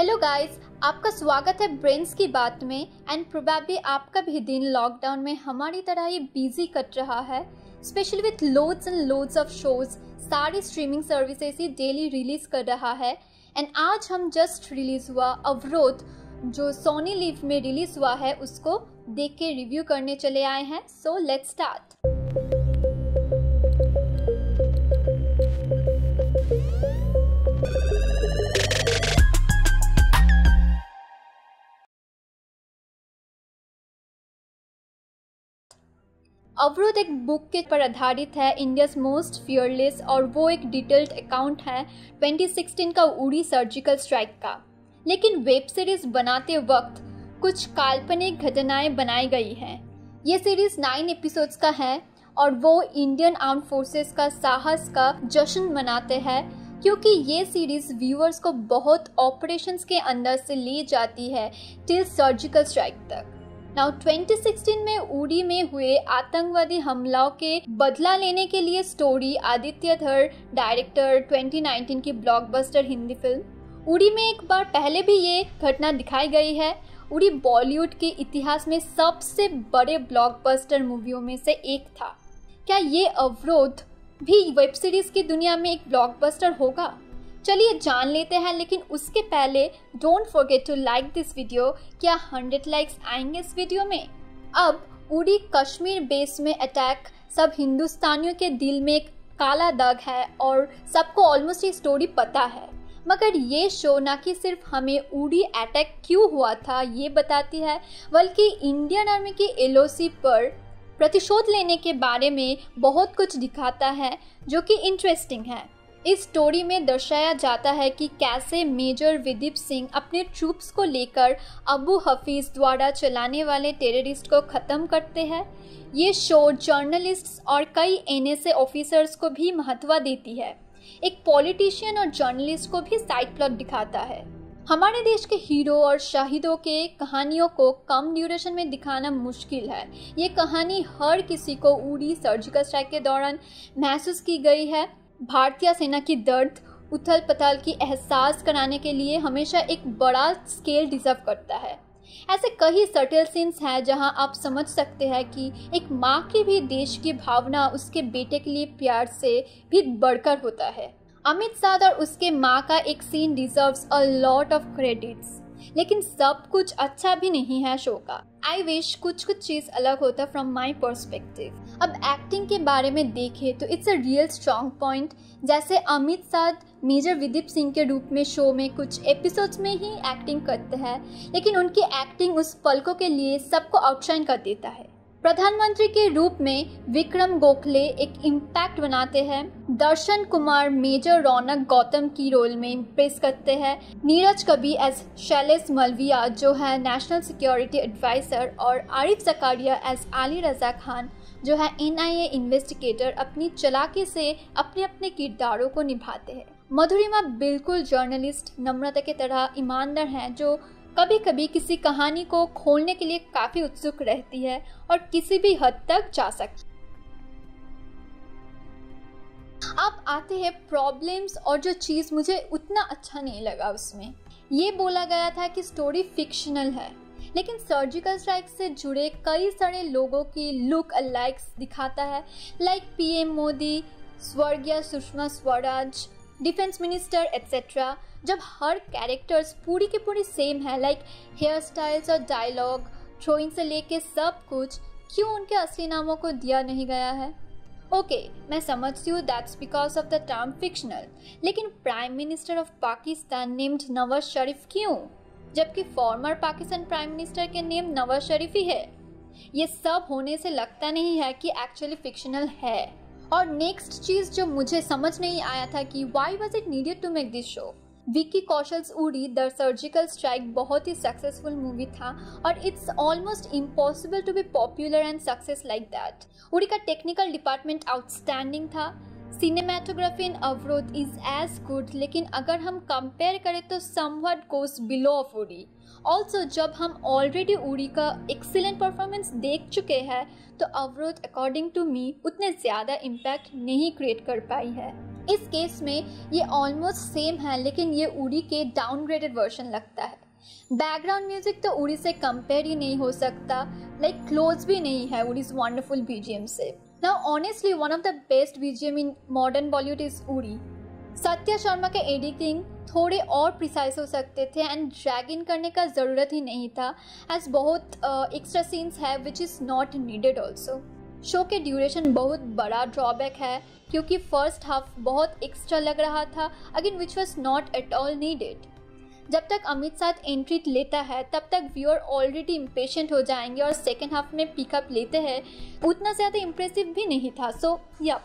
Hello guys आपका स्वागत है ब्रेन्स की बात में एंड प्रोबेबली आपका भी दिन लॉकडाउन में हमारी तरह ही बिज़ी कट रहा है specially with loads and loads of shows सारी स्ट्रीमिंग सर्विसेज़ ही डेली रिलीज़ कर रहा है एंड आज हम जस्ट रिलीज़ हुआ अवरोध, जो सोनी लिव में रिलीज़ हुआ है, उसको देख के रिव्यू करने चले आए हैं। सो लेट्स स्टार्ट अवरोध एक बुक के पर आधारित है इंडियाज मोस्ट फियरलेस और वो एक डिटेल्ड अकाउंट है 2016 का उड़ी सर्जिकल स्ट्राइक का। लेकिन वेब सीरीज़ बनाते वक्त कुछ काल्पनिक घटनाएँ बनाई गई हैं। ये सीरीज़ नाइन एपिसोड्स का है, और वो इंडियन आर्म फोर्सेस का साहस का जश्न मनाते हैं, क्योंकि ये सीरीज़ व्यूअर्स को बहुत ऑपरेशंस के अंदर से ले जाती है टिल सर्जिकल स्ट्राइक तक। नाउ 2016 में उड़ी में हुए आतंकवादी हमलाओं के बदला लेने के लिए स्टोरी आदित्य धर डायरेक्टर 2019 की ब्लॉकबस्टर हिंदी फ़िल्म उड़ी में एक बार पहले भी ये घटना दिखाई गई है। उड़ी बॉलीवुड के इतिहास में सबसे बड़े ब्लॉकबस्टर मूवियों में से एक था। क्या ये अवरोध भी वेब सीरीज़ की दुनिया में एक ब्लॉकबस्टर होगा? चलिए जान लेते हैं, लेकिन उसके पहले don't forget to like this video क्या हंड्रेड लाइक्स आएँगे इस वीडियो में? अब उड़ी कश्मीर बेस में अटैक सब हिंदुस्तानियों के दिल में एक काला दाग है और सबको ऑलमोस्ट ये स्टोरी पता है। मगर ये शो ना कि सिर्फ़ हमें उड़ी अटैक क्यों हुआ था, ये बताती है, बल्कि इंडियन आर्मी की एलओसी पर प्रतिशोध लेने के बारे में बहुत कुछ दिखाता है, जो कि इंटरेस्टिंग है। इस स्टोरी में दर्शाया जाता है कि कैसे मेजर विदीप सिंह अपने ट्रूप्स को लेकर अबू हफीज द्वारा चलाने वाले टेररिस्ट को ख़त्म करते हैं। ये शो जर्नलिस्ट्स और कई एनएसए ऑफिसर्स को भी महत्व देती है। एक पॉलिटिशियन और जर्नलिस्ट को भी साइड प्लॉट दिखाता है। हमारे देश के हीरो और शहीदों के कहानियों को कम ड्यूरेशन में दिखाना मुश्किल है। ये कहानी हर किसी को उड़ी सर्जिकल स्ट्राइक के दौरान महसूस की गई है। भारतीय सेना की दर्द उथल पथल की एहसास कराने के लिए हमेशा एक बड़ा स्केल डिजर्व करता है। ऐसे कई सटल सीन्स हैं जहाँ आप समझ सकते हैं कि एक माँ की भी देश की भावना उसके बेटे के लिए प्यार से भी बढ़कर होता है। अमित साध और उसके माँ का एक scene deserves a lot of credits लेकिन सब कुछ अच्छा भी नहीं है शो का। आई विश कुछ कुछ चीज़ अलग होता फ्रॉम माई परस्पेक्टिव अब एक्टिंग के बारे में देखें तो it's a real strong point जैसे अमित साथ मेजर विदीप सिंह के रूप में शो में कुछ एपिसोड्स में ही एक्टिंग करते हैं, लेकिन उनकी एक्टिंग उस पलकों के लिए सबको आउटशाइन कर देता है। प्रधानमंत्री के रूप में विक्रम गोखले एक इम्पैक्ट बनाते हैं। दर्शन कुमार मेजर रौनक गौतम की रोल में इम्प्रेस करते हैं। नीरज कबी एज शैलेश मलविया जो है नेशनल सिक्योरिटी एडवाइजर और आरिफ जकारिया एज आली रजा खान जो है एनआईए इन्वेस्टिगेटर अपनी चलाकी से अपने अपने किरदारों को निभाते हैं। मधुरिमा बिल्कुल जर्नलिस्ट नम्रता की तरह ईमानदार हैं, जो कभी कभी किसी कहानी को खोलने के लिए काफ़ी उत्सुक रहती है और किसी भी हद तक जा सकती अब आते हैं प्रॉब्लम्स और जो चीज़ मुझे उतना अच्छा नहीं लगा उसमें। ये बोला गया था कि स्टोरी फिक्शनल है। लेकिन सर्जिकल स्ट्राइक से जुड़े कई सारे लोगों की लुक अलाइक्स दिखाता है लाइक पीएम मोदी स्वर्गीय Sushma Swaraj defence minister etcetera जब हर कैरेक्टर्स पूरी की पूरी सेम है लाइक हेयर स्टाइल्स और डायलॉग थ्रोइंग से लेके सब कुछ क्यों उनके असली नामों को दिया नहीं गया है? ओके okay, मैं समझती हूँ that's because of the term fictional लेकिन prime minister of Pakistan named Nawaz Sharif क्यों? जबकि फॉर्मर पाकिस्तान प्राइम मिनिस्टर के नेम नवाज़ शरीफ ही है। ये सब होने से लगता नहीं है कि एक्चुअली फिक्शनल है। और नेक्स्ट चीज़ जो मुझे समझ नहीं आया था कि why was it needed to make this show Vicky Kaushal's Uri the surgical strike बहुत ही सक्सेसफुल मूवी था और it's almost impossible to be popular and success like that Uri का टेक्निकल डिपार्टमेंट आउटस्टैंडिंग था। सिनेमाटोग्राफी इन अवरोध इज़ एज गुड लेकिन अगर हम compare करें तो समवट गोस बिलो ऑफ़ उड़ी ऑल्सो जब हम ऑलरेडी उड़ी का एक्सीलेंट परफॉर्मेंस देख चुके हैं तो अवरोध अकॉर्डिंग टू मी उतने ज़्यादा इम्पैक्ट नहीं क्रिएट कर पाई है। इस केस में ये ऑलमोस्ट सेम है लेकिन ये उड़ी के डाउनग्रेडेड वर्जन लगता है। बैकग्राउंड म्यूज़िक तो उड़ी से कंपेयर ही नहीं हो सकता लाइक like, क्लोज भी नहीं है उड़ीज वंडरफुल बीजीएम से। Now, honestly, one of the best BGM in modern Bollywood is Uri. Satya Sharma के एडिटिंग थोड़े और प्रिसाइज हो सकते थे एंड ड्रैग इन करने का ज़रूरत ही नहीं था एज बहुत एक्स्ट्रा सीन्स है which is not needed also show के ड्यूरेशन बहुत बड़ा ड्रॉबैक है क्योंकि फ़र्स्ट हाफ़ बहुत एक्स्ट्रा लग रहा था again which was not at all needed जब तक अमित साथ एंट्री लेता है, तब तक व्यूअर ऑलरेडी इम्पेशेंट हो जाएँगे और सेकेंड हाफ़ में पिकअप लेते हैं। उतना ज़्यादा इम्प्रेसिव भी नहीं था। सो या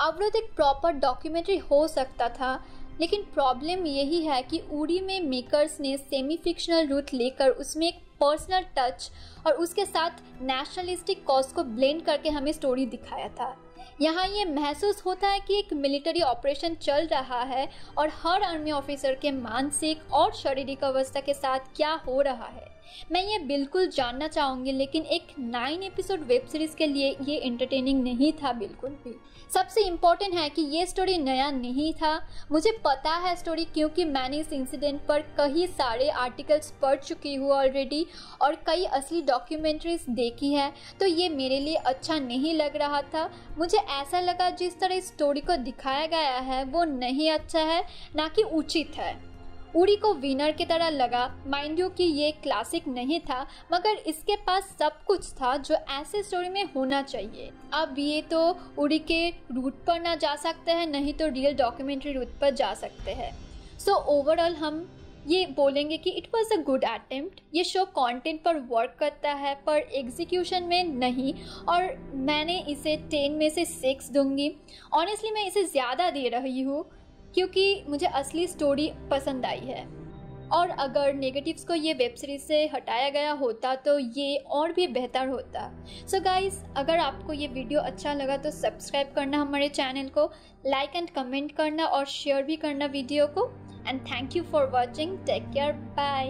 अवरोध एक प्रॉपर डॉक्यूमेंट्री हो सकता था, लेकिन प्रॉब्लम यही है कि उड़ी में मेकर्स ने सेमी फिक्शनल रूट लेकर उसमें एक पर्सनल टच और उसके साथ नेशनलिस्टिक कॉज को ब्लेंड करके हमें स्टोरी दिखाया था। यहाँ ये महसूस होता है कि एक मिलिट्री ऑपरेशन चल रहा है और हर आर्मी ऑफिसर के मानसिक और शारीरिक अवस्था के साथ क्या हो रहा है। मैं ये बिल्कुल जानना चाहूँगी, लेकिन एक नाइन एपिसोड वेब सीरीज़ के लिए ये इंटरटेनिंग नहीं था बिल्कुल भी। सबसे इम्पोर्टेंट है कि ये स्टोरी नया नहीं था। मुझे पता है स्टोरी क्योंकि मैंने इस इंसिडेंट पर कई सारे आर्टिकल्स पढ़ चुकी हूँ ऑलरेडी और कई असली डॉक्यूमेंट्रीज देखी है तो ये मेरे लिए अच्छा नहीं लग रहा था। मुझे ऐसा लगा जिस तरह इस स्टोरी को दिखाया गया है, वो नहीं अच्छा है, ना कि उचित है। उड़ी को विनर की तरह लगा। माइंड यू कि ये क्लासिक नहीं था मगर इसके पास सब कुछ था जो ऐसे स्टोरी में होना चाहिए। अब ये तो उड़ी के रूट पर ना जा सकते हैं नहीं तो रियल डॉक्यूमेंट्री रूट पर जा सकते हैं। सो so, ओवरऑल हम ये बोलेंगे कि it was a good attempt ये शो कंटेंट पर वर्क करता है पर एग्जीक्यूशन में नहीं। और मैंने इसे टेन में से सिक्स दूँगी। ऑनेस्टली मैं इसे ज़्यादा दे रही हूँ। क्योंकि मुझे असली स्टोरी पसंद आई है। और अगर नेगेटिव्स को ये वेब सीरीज़ से हटाया गया होता तो ये और भी बेहतर होता। सो so गाइस अगर आपको ये वीडियो अच्छा लगा तो सब्सक्राइब करना हमारे चैनल को लाइक एंड कमेंट करना और शेयर भी करना वीडियो को। And thank you for watching take care bye